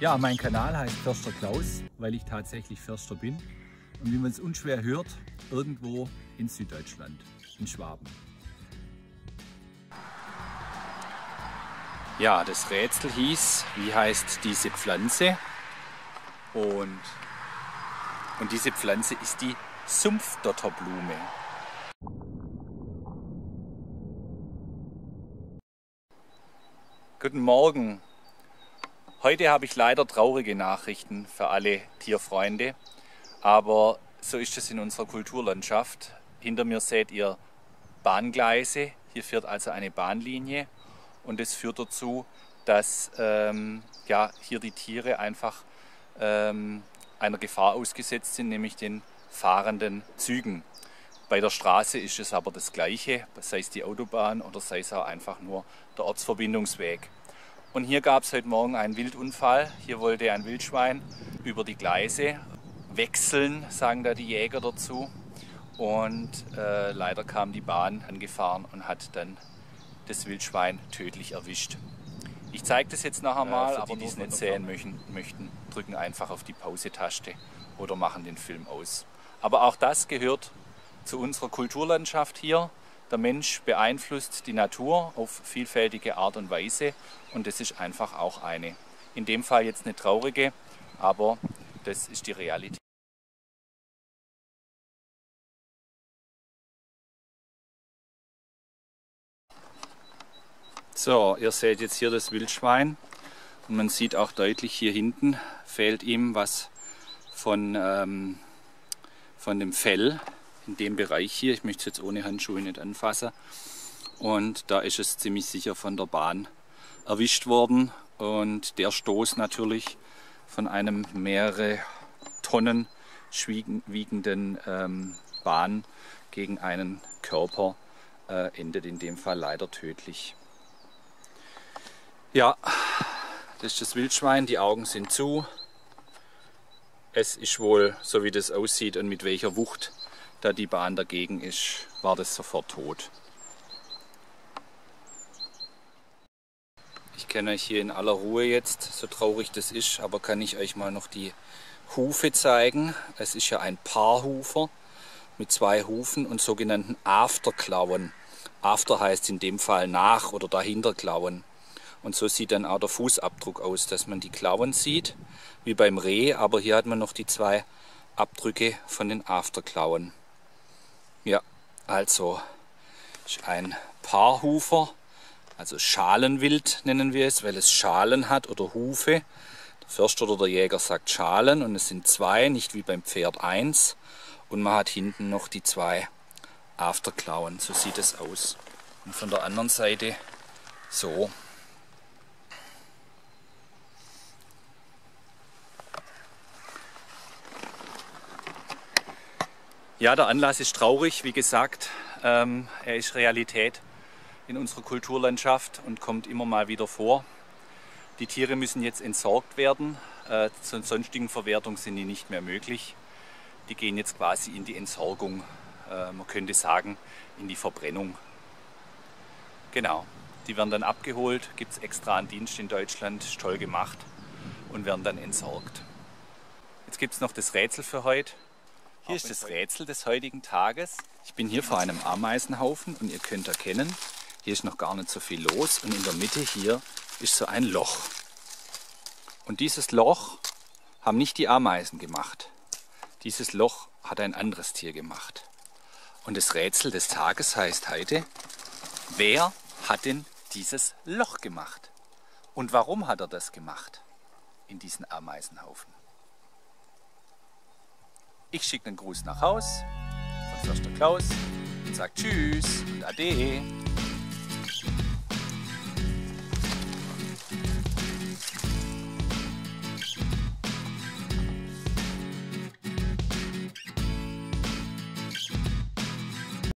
Ja, mein Kanal heißt Förster Klaus, weil ich tatsächlich Förster bin und wie man es unschwer hört, irgendwo in Süddeutschland, in Schwaben. Ja, das Rätsel hieß, wie heißt diese Pflanze? Und, und diese Pflanze ist die Sumpfdotterblume. Guten Morgen. Heute habe ich leider traurige Nachrichten für alle Tierfreunde, aber so ist es in unserer Kulturlandschaft. Hinter mir seht ihr Bahngleise, hier führt also eine Bahnlinie und es führt dazu, dass ähm, ja, hier die Tiere einfach ähm, einer Gefahr ausgesetzt sind, nämlich den fahrenden Zügen. Bei der Straße ist es aber das Gleiche, sei es die Autobahn oder sei es auch einfach nur der Ortsverbindungsweg. Und hier gab es heute Morgen einen Wildunfall. Hier wollte ein Wildschwein über die Gleise wechseln, sagen da die Jäger dazu. Und äh, leider kam die Bahn angefahren und hat dann das Wildschwein tödlich erwischt. Ich zeige das jetzt nachher mal, aber die, die es nicht sehen möchten, möchten, drücken einfach auf die Pause-Taste oder machen den Film aus. Aber auch das gehört zu unserer Kulturlandschaft hier. Der Mensch beeinflusst die Natur auf vielfältige Art und Weise und das ist einfach auch eine. In dem Fall jetzt eine traurige, aber das ist die Realität. So, ihr seht jetzt hier das Wildschwein und man sieht auch deutlich hier hinten fehlt ihm was von, ähm, von dem Fell in dem Bereich hier. Ich möchte es jetzt ohne Handschuhe nicht anfassen. Und da ist es ziemlich sicher von der Bahn erwischt worden. Und der Stoß natürlich von einem mehrere Tonnen wiegenden ähm, Bahn gegen einen Körper äh, endet in dem Fall leider tödlich. Ja, das ist das Wildschwein, die Augen sind zu. Es ist wohl, so wie das aussieht und mit welcher Wucht da die Bahn dagegen ist, war das sofort tot. Ich kenne euch hier in aller Ruhe jetzt, so traurig das ist, aber kann ich euch mal noch die Hufe zeigen. Es ist ja ein Paarhufer mit zwei Hufen und sogenannten Afterklauen. After heißt in dem Fall nach oder dahinter Klauen. Und so sieht dann auch der Fußabdruck aus, dass man die Klauen sieht, wie beim Reh, aber hier hat man noch die zwei Abdrücke von den Afterklauen. Ja, also ein Paarhufer, also Schalenwild nennen wir es, weil es Schalen hat oder Hufe. Der Förster oder der Jäger sagt Schalen und es sind zwei, nicht wie beim Pferd eins. Und man hat hinten noch die zwei Afterklauen, so sieht es aus. Und von der anderen Seite so. Ja, der Anlass ist traurig, wie gesagt. Ähm, er ist Realität in unserer Kulturlandschaft und kommt immer mal wieder vor. Die Tiere müssen jetzt entsorgt werden. Äh, zur sonstigen Verwertung sind die nicht mehr möglich. Die gehen jetzt quasi in die Entsorgung, äh, man könnte sagen, in die Verbrennung. Genau, die werden dann abgeholt, gibt es extra einen Dienst in Deutschland, ist toll gemacht und werden dann entsorgt. Jetzt gibt es noch das Rätsel für heute. Hier ist das Rätsel des heutigen Tages. Ich bin hier vor einem Ameisenhaufen und ihr könnt erkennen, hier ist noch gar nicht so viel los und in der Mitte hier ist so ein Loch. Und dieses Loch haben nicht die Ameisen gemacht. Dieses Loch hat ein anderes Tier gemacht. Und das Rätsel des Tages heißt heute, wer hat denn dieses Loch gemacht? Und warum hat er das gemacht in diesen Ameisenhaufen? Ich schicke einen Gruß nach Haus von Förster Klaus und sage Tschüss und Ade.